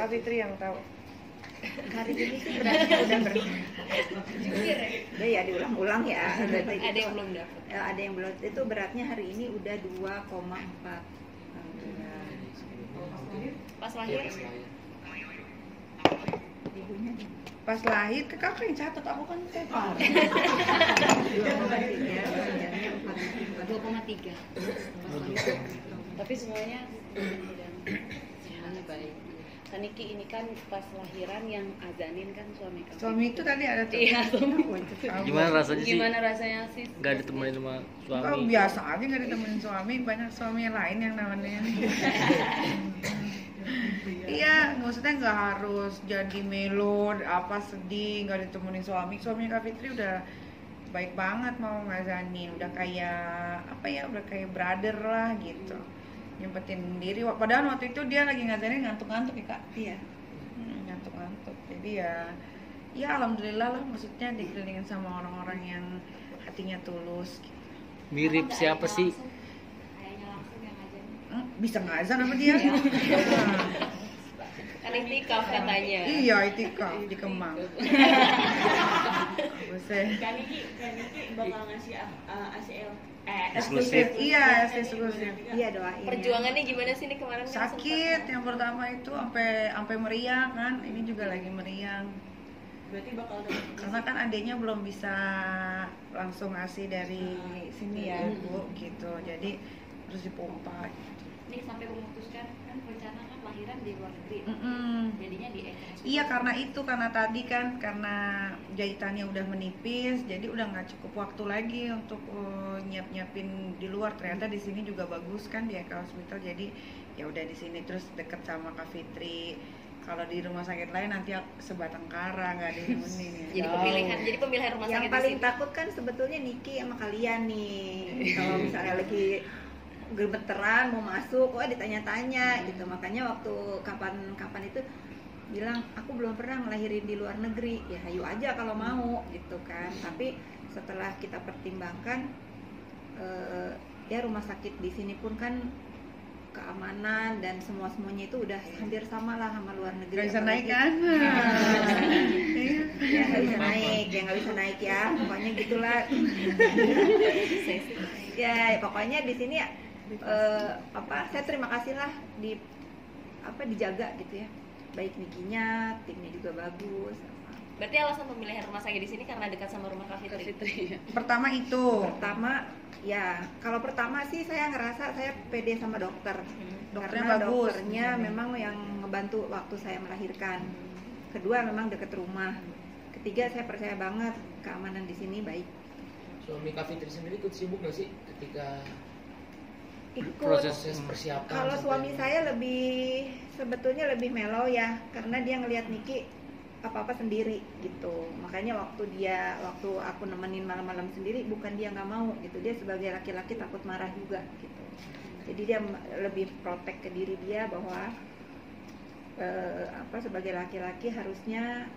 Kak Fitri yang tahu. hari ini sih beratnya udah ber udah ya diulang-ulang ya. Berarti ada yang belum dapat Eh, ada yang belum. Itu beratnya hari ini udah 2,4 Alhamdulillah. pas lahir? Ibunya di Pas lahir ke kakak yang catat aku kan tepar. 2,3 badannya 4,4 2,3 tapi semuanya semuanya baik Kaniki ini kan pas lahiran yang azanin kan suami kamu Suami itu tadi ada tuh. iya suami Gimana rasanya sih? gimana rasanya sih Gak ditemenin sama Oh, suami. biasa aja nggak ditemenin suami, banyak suami yang lain yang namanya. iya, maksudnya nggak harus jadi melo, apa sedih, nggak ditemenin suami. Suaminya Kak Fitri udah baik banget mau ngazanin, udah kayak apa ya, udah kayak brother lah gitu. Nyempetin diri, padahal waktu itu dia lagi ngazanin ngantuk-ngantuk ya kak. iya Hmm, ngantuk-ngantuk. Jadi ya, ya alhamdulillah lah, maksudnya dikelilingin sama orang-orang yang hatinya tulus. Gitu. Mirip siapa sih? kayaknya langsung Hmm, bisa ngazan apa dia? kan itikaf katanya iya, itikaf di Kemang. Kan Niki, kan Niki bakal ngasih uh, ACL eh Eksklusif. Iya, eksklusif. iya doain ya. perjuangannya gimana sih nih kemarin Sakit yang pertama itu sampai sampai meriang kan. Ini juga lagi meriang. berarti bakal Karena kan adiknya belum bisa langsung ngasih dari sini ya, Bu, gitu. Jadi harus dipompa gitu. Nih sampai memutuskan kan rencana kan lahiran di luar negeri Mm-mm. jadinya di Eka Iya karena itu karena tadi kan karena jahitannya udah menipis jadi udah nggak cukup waktu lagi untuk uh, nyiap nyiapin di luar ternyata di sini juga bagus kan di Eka Hospital jadi ya udah di sini terus deket sama Kak Fitri kalau di rumah sakit lain nanti sebatang kara nggak ada yang nemenin ya. jadi pemilihan jadi pemilihan rumah yang sakit paling di sini. takut kan sebetulnya Niki sama kalian nih kalau misalnya lagi gemeteran mau masuk wah ditanya-tanya gitu. Makanya waktu kapan-kapan itu bilang aku belum pernah ngelahirin di luar negeri. Ya hayu aja kalau mau gitu kan. Tapi setelah kita pertimbangkan eh, ya rumah sakit di sini pun kan keamanan dan semua semuanya itu udah hampir sama lah sama luar negeri. Nggak bisa naik kan? Ya nggak bisa naik. Ya nggak bisa naik ya. Pokoknya gitulah. Ya pokoknya di sini eh, apa saya terima kasih lah di apa dijaga gitu ya. Baik Nikinya timnya juga bagus berarti alasan pemilihan rumah sakit di sini karena dekat sama rumah Kak Fitri? Pertama itu. Pertama ya kalau pertama sih saya ngerasa saya pede sama dokter. Dokternya karena bagus. dokternya memang yang ngebantu waktu saya melahirkan. Kedua memang deket rumah. Ketiga saya percaya banget keamanan di sini baik. Suami Kak Fitri sendiri ikut sibuk gak sih ketika ikut Proses persiapan? Kalau suami saya lebih sebetulnya lebih mellow ya, karena dia ngelihat Niki apa-apa sendiri gitu. Makanya waktu dia waktu aku nemenin malam-malam sendiri bukan dia nggak mau gitu. Dia sebagai laki-laki takut marah juga gitu. Jadi dia lebih protek ke diri dia bahwa eh, apa sebagai laki-laki harusnya